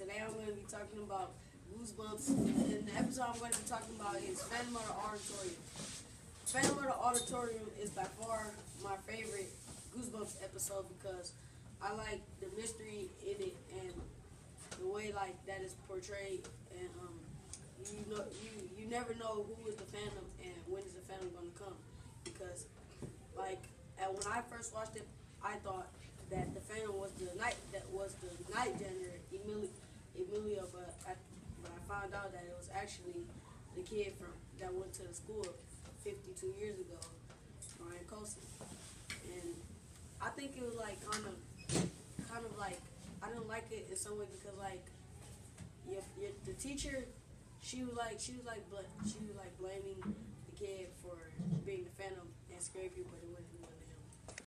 today I'm going to be talking about Goosebumps. And the episode I'm going to be talking about is Phantom of the Auditorium. Phantom of the Auditorium is by far my favorite Goosebumps episode because I like the mystery in it and the way like that is portrayed and um you know you you never know who is the Phantom and when is the Phantom going to come because like when I first watched it I thought that the Phantom was the night that was the Emilio, but I, but I found out that it was actually the kid from that went to the school 52 years ago, Brian Colson, and I think it was like kind of kind of like I didn't like it in some way because like your, your, the teacher she was like she was like bl- she was like blaming the kid for being the Phantom and people, but it. wasn't